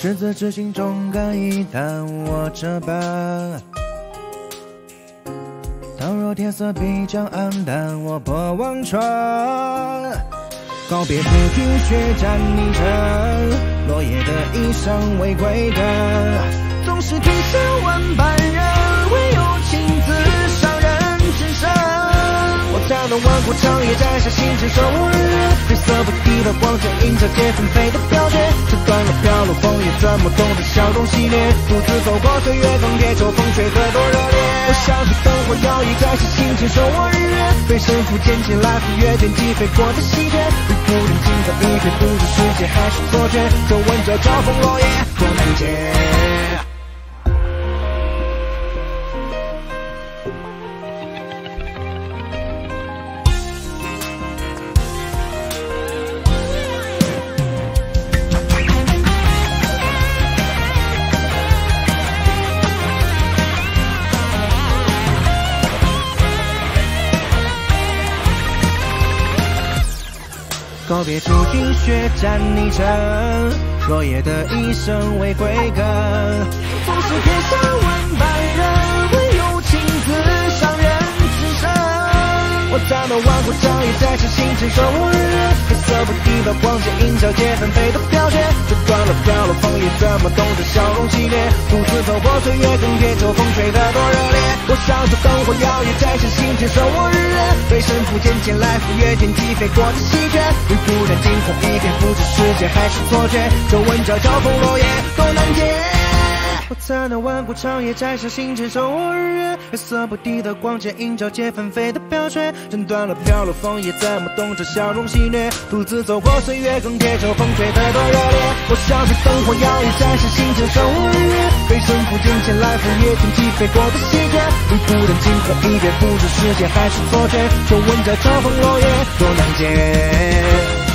赤子之心忠肝义胆，我这般。倘若天色比较暗淡，我破忘川。告别初听血战泥城，落叶的衣裳为归根。纵使天下万般人，深。我战断万古长夜，摘下星辰守日月。黑色不羁的光线映照皆纷飞的飘雪，折断了飘落枫叶，怎么懂得笑容熄灭？独自走过岁月更迭，秋风吹得多热烈。我像是灯火摇曳，摘下星辰守我日月。被身负剑起来赴约剑，击飞过的喜鹊。与不忍惊鸿一瞥，不知世界还是错觉。就问这招风落叶多难解。告别诸君血战泥尘，落叶的一生为归根。纵使天下万般人，唯有情字伤人至深。我战断万古长夜，摘下星辰守我日月。黑色不敌的光线映照皆纷飞的飘雪，折断了飘落枫叶，怎么懂得笑容熄灭？独自走过岁月更迭，秋风吹得多热烈。我像是灯火摇曳，接受我日月。飞身负剑前来赴约。天际飞过的喜鹊。与突然惊鸿一片，不知世界还是错觉。就问这招风落叶多难解。我在那万古长夜，摘下星辰守我日月。黑色不敌的光线映照皆纷飞的飘雪，斩断了飘落枫叶，怎么懂这笑容戏谑？独自走过岁月更迭，秋风吹得多热烈。我像是灯火摇曳，摘下星辰守我日月。飞身负剑前来赴月剑，击飞过的喜鹊。与不忍惊鸿一瞥，不知世界还是错觉。就问这招风落叶多难解。